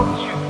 you.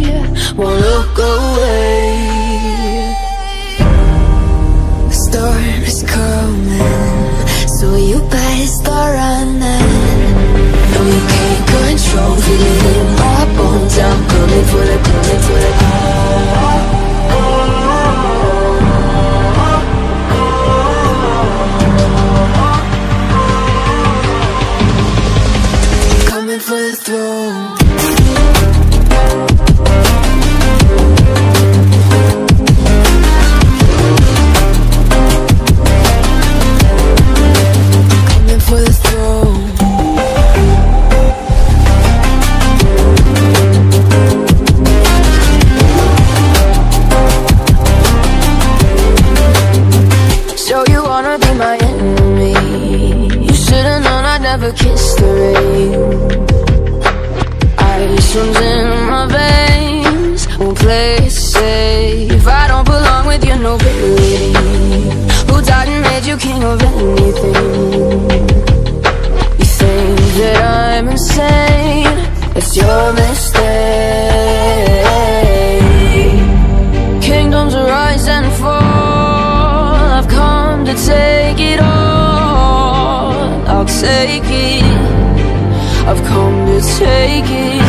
never kiss the rain take it I've come to take it